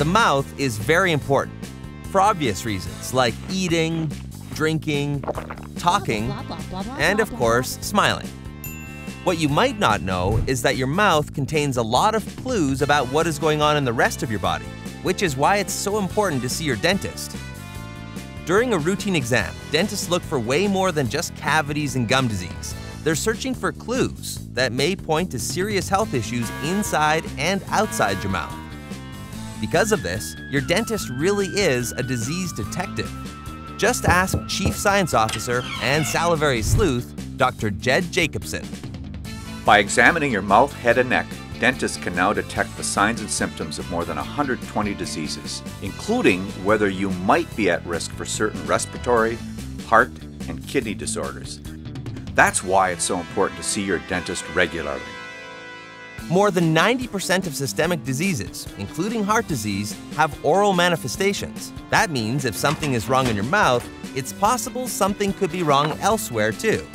The mouth is very important for obvious reasons like eating, drinking, talking, Blah, blah, blah, and of course, smiling. What you might not know is that your mouth contains a lot of clues about what is going on in the rest of your body, which is why it's so important to see your dentist. During a routine exam, dentists look for way more than just cavities and gum disease. They're searching for clues that may point to serious health issues inside and outside your mouth. Because of this, your dentist really is a disease detective. Just ask Chief Science Officer and salivary sleuth, Dr. Jed Jacobson. By examining your mouth, head, and neck, dentists can now detect the signs and symptoms of more than 120 diseases, including whether you might be at risk for certain respiratory, heart, and kidney disorders. That's why it's so important to see your dentist regularly. More than 90% of systemic diseases, including heart disease, have oral manifestations. That means if something is wrong in your mouth, it's possible something could be wrong elsewhere too.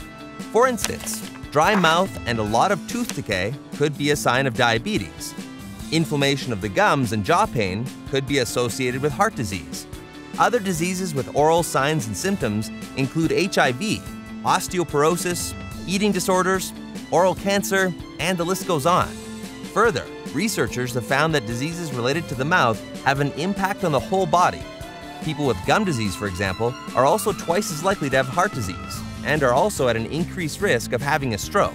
For instance, dry mouth and a lot of tooth decay could be a sign of diabetes. Inflammation of the gums and jaw pain could be associated with heart disease. Other diseases with oral signs and symptoms include HIV, osteoporosis, eating disorders, oral cancer, and the list goes on. Further, researchers have found that diseases related to the mouth have an impact on the whole body. People with gum disease, for example, are also twice as likely to have heart disease and are also at an increased risk of having a stroke.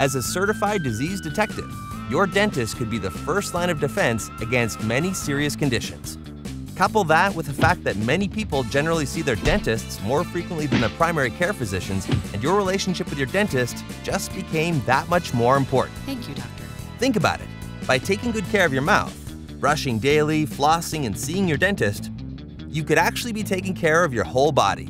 As a certified disease detective, your dentist could be the first line of defense against many serious conditions. Couple that with the fact that many people generally see their dentists more frequently than their primary care physicians, and your relationship with your dentist just became that much more important. Thank you, doctor. Think about it. By taking good care of your mouth, brushing daily, flossing, and seeing your dentist, you could actually be taking care of your whole body.